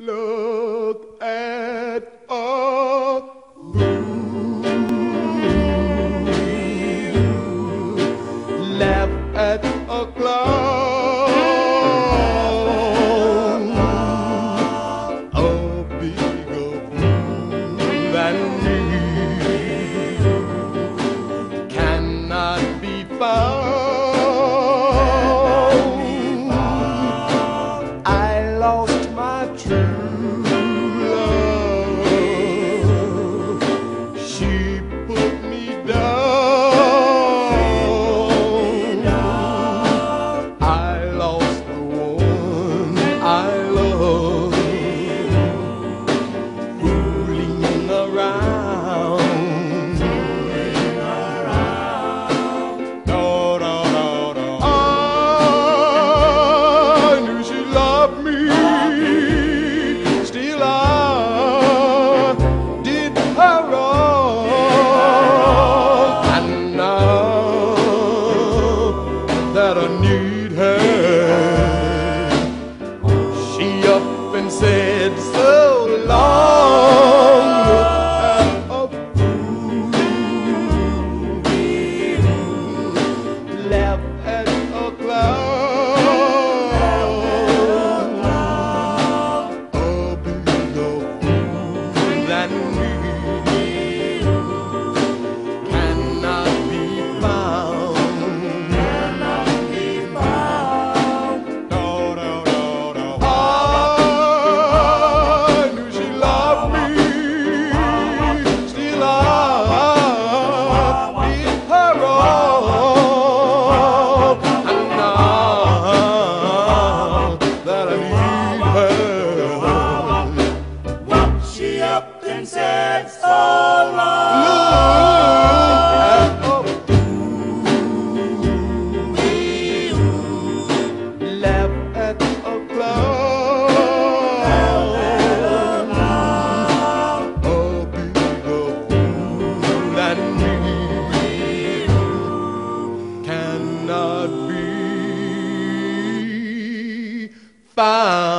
Look at a fool. Laugh at a clown. Bye.